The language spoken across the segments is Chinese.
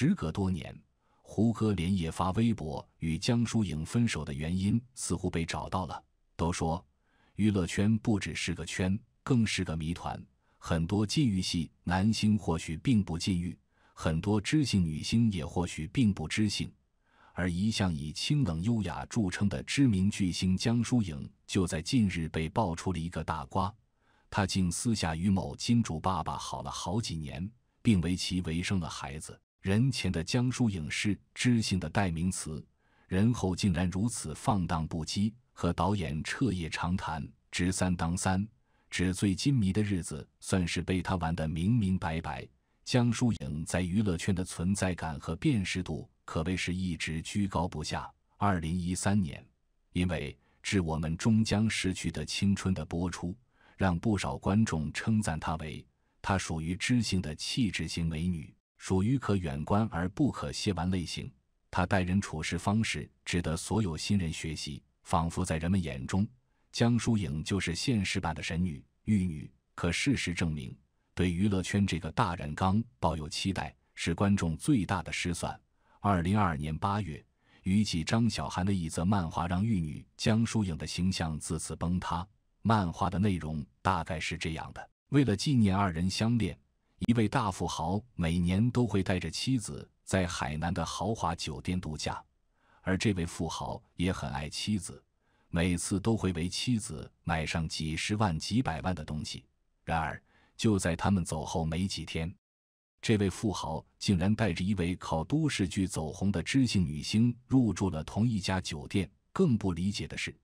时隔多年，胡歌连夜发微博与江疏影分手的原因似乎被找到了。都说娱乐圈不只是个圈，更是个谜团。很多禁欲系男星或许并不禁欲，很多知性女星也或许并不知性。而一向以清冷优雅著称的知名巨星江疏影，就在近日被爆出了一个大瓜：她竟私下与某金主爸爸好了好几年，并为其为生了孩子。人前的江疏影是知性的代名词，人后竟然如此放荡不羁，和导演彻夜长谈，执三当三，纸醉金迷的日子算是被他玩得明明白白。江疏影在娱乐圈的存在感和辨识度。可谓是一直居高不下。二零一三年，因为《致我们终将逝去的青春》的播出，让不少观众称赞她为她属于知性的气质型美女，属于可远观而不可亵玩类型。他待人处事方式值得所有新人学习，仿佛在人们眼中，江疏影就是现实版的神女玉女。可事实证明，对娱乐圈这个大染缸抱有期待，是观众最大的失算。二零二二年八月，于继张小涵的一则漫画让玉女江疏影的形象自此崩塌。漫画的内容大概是这样的：为了纪念二人相恋，一位大富豪每年都会带着妻子在海南的豪华酒店度假，而这位富豪也很爱妻子，每次都会为妻子买上几十万、几百万的东西。然而，就在他们走后没几天。这位富豪竟然带着一位靠都市剧走红的知性女星入住了同一家酒店。更不理解的是，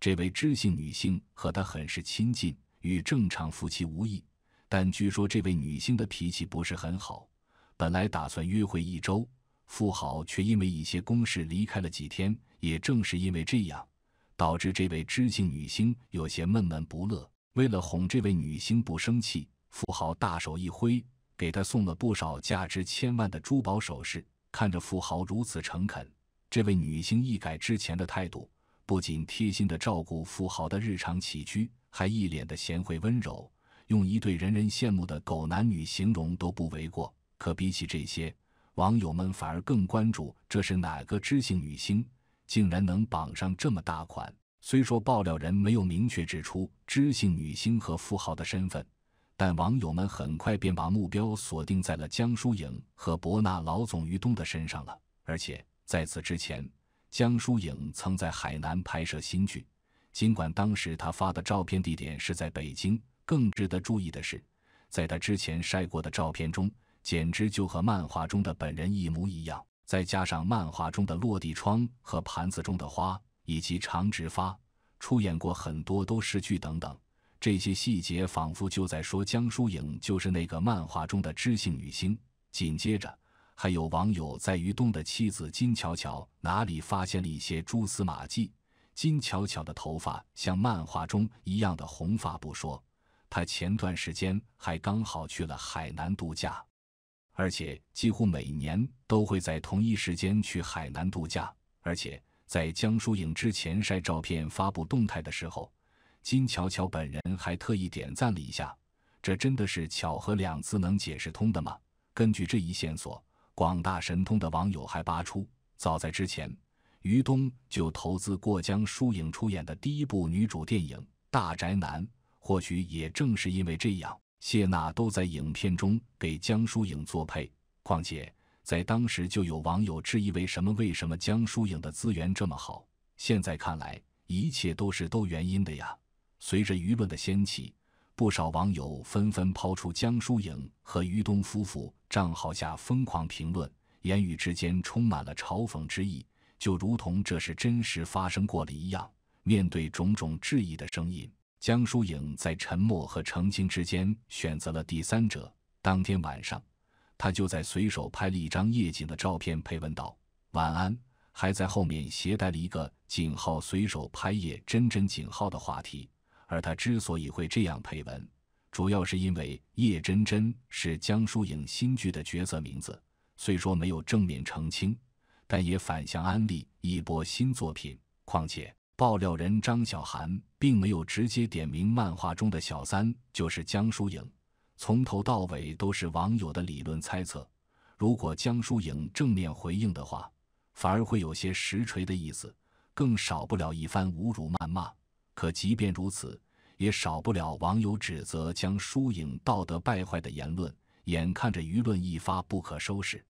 这位知性女星和他很是亲近，与正常夫妻无异。但据说这位女星的脾气不是很好，本来打算约会一周，富豪却因为一些公事离开了几天。也正是因为这样，导致这位知性女星有些闷闷不乐。为了哄这位女星不生气，富豪大手一挥。给她送了不少价值千万的珠宝首饰。看着富豪如此诚恳，这位女星一改之前的态度，不仅贴心的照顾富豪的日常起居，还一脸的贤惠温柔，用一对人人羡慕的狗男女形容都不为过。可比起这些，网友们反而更关注这是哪个知性女星，竟然能绑上这么大款。虽说爆料人没有明确指出知性女星和富豪的身份。但网友们很快便把目标锁定在了江疏影和博纳老总于东的身上了。而且在此之前，江疏影曾在海南拍摄新剧，尽管当时他发的照片地点是在北京。更值得注意的是，在他之前晒过的照片中，简直就和漫画中的本人一模一样。再加上漫画中的落地窗和盘子中的花，以及长直发，出演过很多都市剧等等。这些细节仿佛就在说江疏影就是那个漫画中的知性女星。紧接着，还有网友在于东的妻子金巧巧哪里发现了一些蛛丝马迹。金巧巧的头发像漫画中一样的红发不说，他前段时间还刚好去了海南度假，而且几乎每年都会在同一时间去海南度假。而且在江疏影之前晒照片发布动态的时候。金巧巧本人还特意点赞了一下，这真的是巧合两字能解释通的吗？根据这一线索，广大神通的网友还扒出，早在之前，于东就投资过江疏影出演的第一部女主电影《大宅男》。或许也正是因为这样，谢娜都在影片中给江疏影作配。况且在当时就有网友质疑，为什么为什么江疏影的资源这么好？现在看来，一切都是都原因的呀。随着舆论的掀起，不少网友纷纷抛出江疏影和于东夫妇账号下疯狂评论，言语之间充满了嘲讽之意，就如同这是真实发生过了一样。面对种种质疑的声音，江疏影在沉默和澄清之间选择了第三者。当天晚上，他就在随手拍了一张夜景的照片，配文道：“晚安。”还在后面携带了一个井号，随手拍叶真真井号的话题。而他之所以会这样配文，主要是因为叶真真是江疏影新剧的角色名字。虽说没有正面澄清，但也反向安利一波新作品。况且爆料人张小涵并没有直接点名漫画中的小三就是江疏影，从头到尾都是网友的理论猜测。如果江疏影正面回应的话，反而会有些实锤的意思，更少不了一番侮辱谩骂。可即便如此，也少不了网友指责江疏影道德败坏的言论。眼看着舆论一发不可收拾，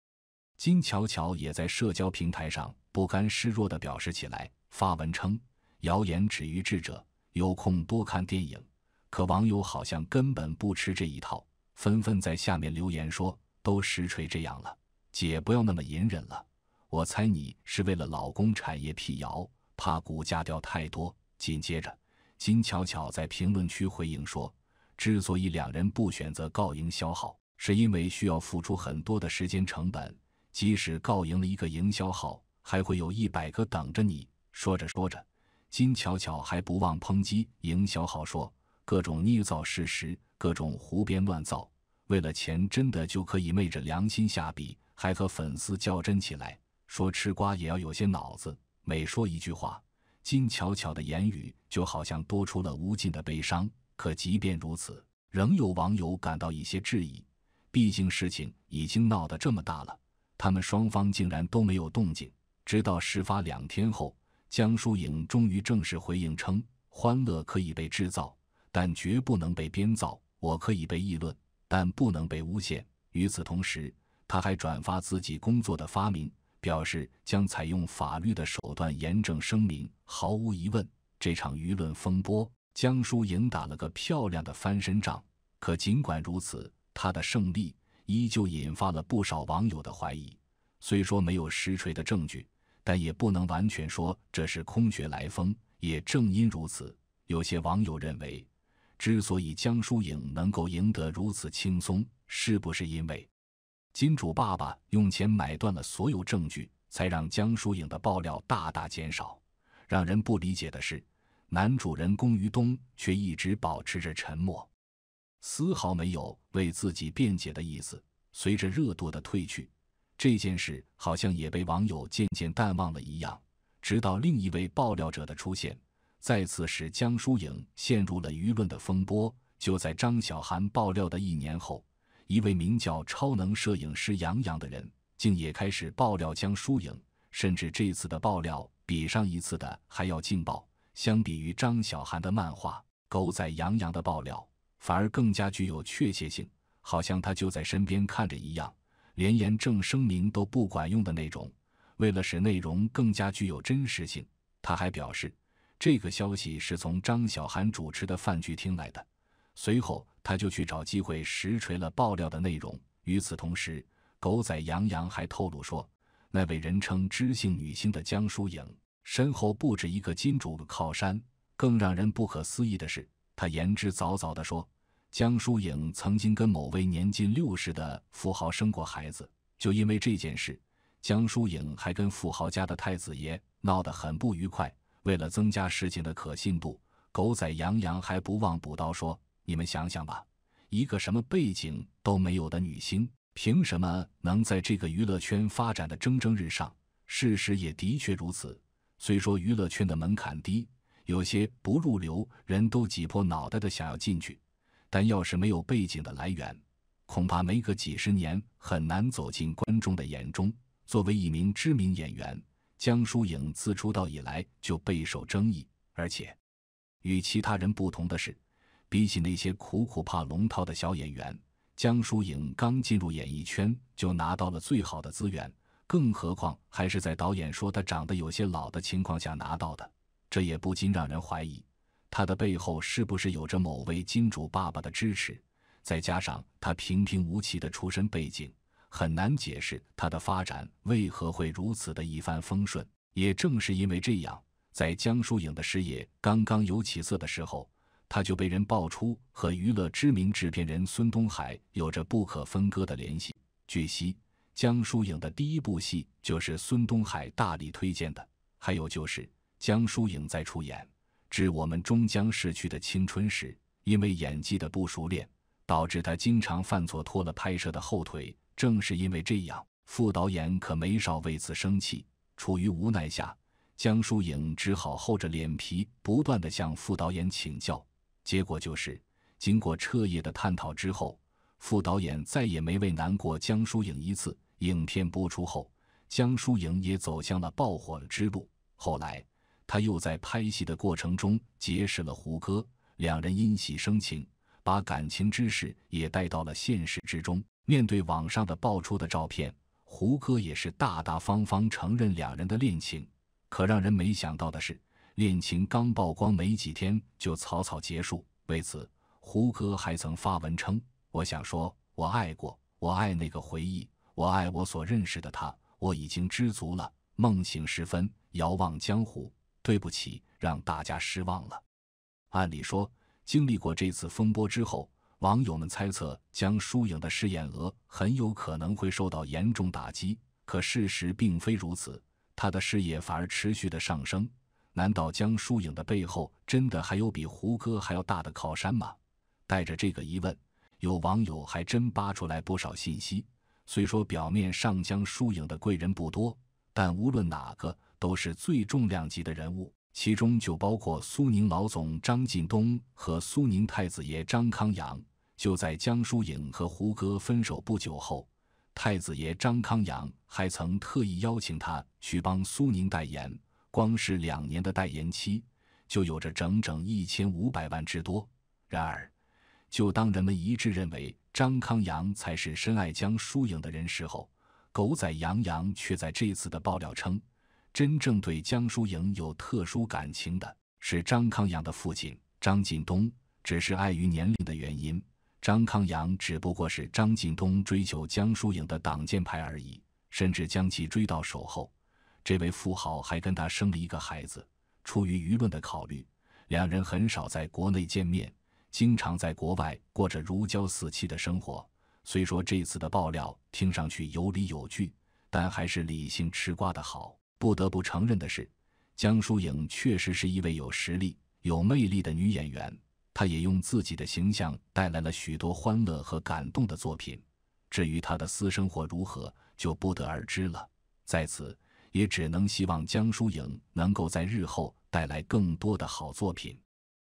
金巧巧也在社交平台上不甘示弱地表示起来，发文称：“谣言止于智者，有空多看电影。”可网友好像根本不吃这一套，纷纷在下面留言说：“都实锤这样了，姐不要那么隐忍了。我猜你是为了老公产业辟谣，怕股价掉太多。”紧接着，金巧巧在评论区回应说：“之所以两人不选择告营销号。”是因为需要付出很多的时间成本，即使告赢了一个营销号，还会有一百个等着你。说着说着，金巧巧还不忘抨击营销号，说各种捏造事实，各种胡编乱造，为了钱真的就可以昧着良心下笔，还和粉丝较真起来，说吃瓜也要有些脑子。每说一句话，金巧巧的言语就好像多出了无尽的悲伤。可即便如此，仍有网友感到一些质疑。毕竟事情已经闹得这么大了，他们双方竟然都没有动静。直到事发两天后，江疏影终于正式回应称：“欢乐可以被制造，但绝不能被编造；我可以被议论，但不能被诬陷。”与此同时，他还转发自己工作的发明，表示将采用法律的手段严正声明。毫无疑问，这场舆论风波，江疏影打了个漂亮的翻身仗。可尽管如此，他的胜利依旧引发了不少网友的怀疑。虽说没有实锤的证据，但也不能完全说这是空穴来风。也正因如此，有些网友认为，之所以江疏影能够赢得如此轻松，是不是因为金主爸爸用钱买断了所有证据，才让江疏影的爆料大大减少？让人不理解的是，男主人龚于东却一直保持着沉默。丝毫没有为自己辩解的意思。随着热度的褪去，这件事好像也被网友渐渐淡忘了一样。直到另一位爆料者的出现，再次使江疏影陷入了舆论的风波。就在张小涵爆料的一年后，一位名叫“超能摄影师杨洋”的人，竟也开始爆料江疏影。甚至这次的爆料比上一次的还要劲爆。相比于张小涵的漫画，狗仔杨洋的爆料。反而更加具有确切性，好像他就在身边看着一样，连严正声明都不管用的那种。为了使内容更加具有真实性，他还表示这个消息是从张小涵主持的饭局听来的。随后，他就去找机会实锤了爆料的内容。与此同时，狗仔杨洋还透露说，那位人称知性女星的江疏影身后不止一个金主靠山。更让人不可思议的是。他言之凿凿地说：“江疏影曾经跟某位年近六十的富豪生过孩子，就因为这件事，江疏影还跟富豪家的太子爷闹得很不愉快。为了增加事情的可信度，狗仔杨洋还不忘补刀说：‘你们想想吧，一个什么背景都没有的女星，凭什么能在这个娱乐圈发展的蒸蒸日上？’事实也的确如此。虽说娱乐圈的门槛低。”有些不入流人都挤破脑袋的想要进去，但要是没有背景的来源，恐怕没个几十年很难走进观众的眼中。作为一名知名演员，江疏影自出道以来就备受争议，而且与其他人不同的是，比起那些苦苦怕龙套的小演员，江疏影刚进入演艺圈就拿到了最好的资源，更何况还是在导演说她长得有些老的情况下拿到的。这也不禁让人怀疑，他的背后是不是有着某位金主爸爸的支持？再加上他平平无奇的出身背景，很难解释他的发展为何会如此的一帆风顺。也正是因为这样，在江疏影的事业刚刚有起色的时候，他就被人爆出和娱乐知名制片人孙东海有着不可分割的联系。据悉，江疏影的第一部戏就是孙东海大力推荐的，还有就是。江疏影在出演《致我们终将逝去的青春》时，因为演技的不熟练，导致他经常犯错，拖了拍摄的后腿。正是因为这样，副导演可没少为此生气。处于无奈下，江疏影只好厚着脸皮，不断地向副导演请教。结果就是，经过彻夜的探讨之后，副导演再也没为难过江疏影一次，影片播出后，江疏影也走向了爆火之路。后来，他又在拍戏的过程中结识了胡歌，两人因戏生情，把感情之事也带到了现实之中。面对网上的爆出的照片，胡歌也是大大方方承认两人的恋情。可让人没想到的是，恋情刚曝光没几天就草草结束。为此，胡歌还曾发文称：“我想说，我爱过，我爱那个回忆，我爱我所认识的他，我已经知足了。梦醒时分，遥望江湖。对不起，让大家失望了。”按理说，经历过这次风波之后，网友们猜测江疏影的饰演额很有可能会受到严重打击。可事实并非如此，她的事业反而持续的上升。难道江疏影的背后真的还有比胡歌还要大的靠山吗？带着这个疑问，有网友还真扒出来不少信息。虽说表面上江疏影的贵人不多，但无论哪个都是最重量级的人物，其中就包括苏宁老总张近东和苏宁太子爷张康阳。就在江疏影和胡歌分手不久后，太子爷张康阳还曾特意邀请他去帮苏宁代言。光是两年的代言期，就有着整整一千五百万之多。然而，就当人们一致认为张康阳才是深爱江疏影的人时候，狗仔杨洋却在这次的爆料称，真正对江疏影有特殊感情的是张康阳的父亲张近东，只是碍于年龄的原因，张康阳只不过是张近东追求江疏影的挡箭牌而已，甚至将其追到手后。这位富豪还跟他生了一个孩子。出于舆论的考虑，两人很少在国内见面，经常在国外过着如胶似漆的生活。虽说这次的爆料听上去有理有据，但还是理性吃瓜的好。不得不承认的是，江疏影确实是一位有实力、有魅力的女演员。她也用自己的形象带来了许多欢乐和感动的作品。至于她的私生活如何，就不得而知了。在此。也只能希望江疏影能够在日后带来更多的好作品。